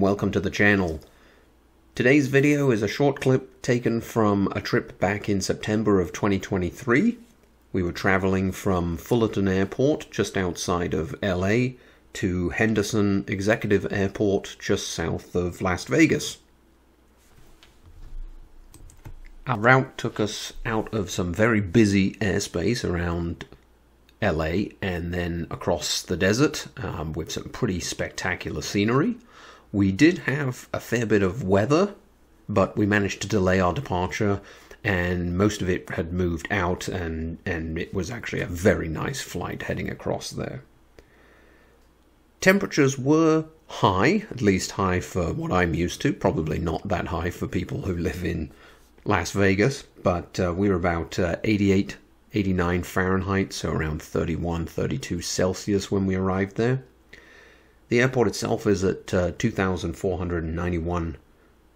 welcome to the channel. Today's video is a short clip taken from a trip back in September of 2023. We were traveling from Fullerton Airport just outside of LA to Henderson Executive Airport just south of Las Vegas. Our route took us out of some very busy airspace around LA and then across the desert um, with some pretty spectacular scenery. We did have a fair bit of weather, but we managed to delay our departure and most of it had moved out and, and it was actually a very nice flight heading across there. Temperatures were high, at least high for what I'm used to, probably not that high for people who live in Las Vegas, but uh, we were about uh, 88 89 Fahrenheit, so around 31, 32 Celsius when we arrived there. The airport itself is at uh, 2,491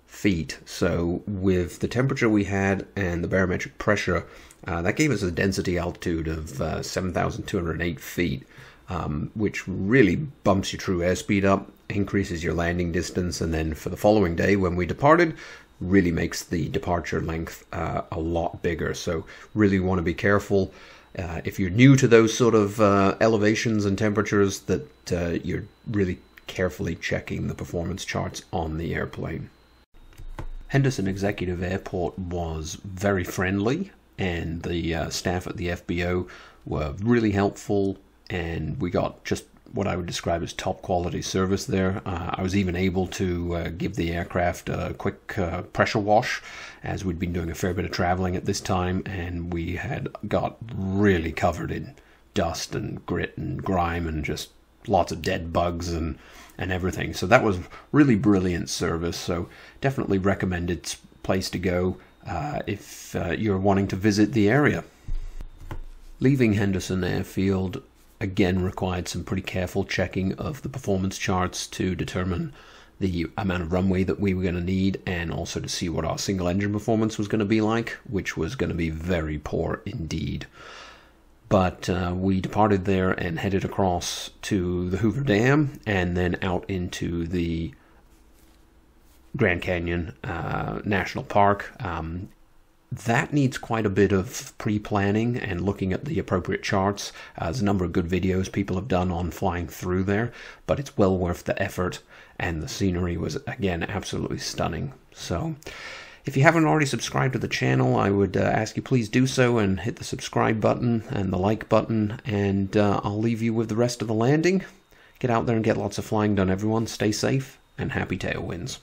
feet, so with the temperature we had and the barometric pressure, uh, that gave us a density altitude of uh, 7,208 feet, um, which really bumps your true airspeed up, increases your landing distance, and then for the following day when we departed, really makes the departure length uh, a lot bigger. So really want to be careful. Uh, if you're new to those sort of uh, elevations and temperatures, that uh, you're really carefully checking the performance charts on the airplane. Henderson Executive Airport was very friendly, and the uh, staff at the FBO were really helpful, and we got just what I would describe as top quality service there. Uh, I was even able to uh, give the aircraft a quick uh, pressure wash as we'd been doing a fair bit of traveling at this time and we had got really covered in dust and grit and grime and just lots of dead bugs and, and everything. So that was really brilliant service. So definitely recommended place to go uh, if uh, you're wanting to visit the area. Leaving Henderson Airfield, again required some pretty careful checking of the performance charts to determine the amount of runway that we were going to need and also to see what our single engine performance was going to be like, which was going to be very poor indeed. But uh, we departed there and headed across to the Hoover Dam and then out into the Grand Canyon uh, National Park. Um, that needs quite a bit of pre-planning and looking at the appropriate charts. Uh, there's a number of good videos people have done on flying through there, but it's well worth the effort. And the scenery was again absolutely stunning. So, if you haven't already subscribed to the channel, I would uh, ask you please do so and hit the subscribe button and the like button. And uh, I'll leave you with the rest of the landing. Get out there and get lots of flying done, everyone. Stay safe and happy tailwinds.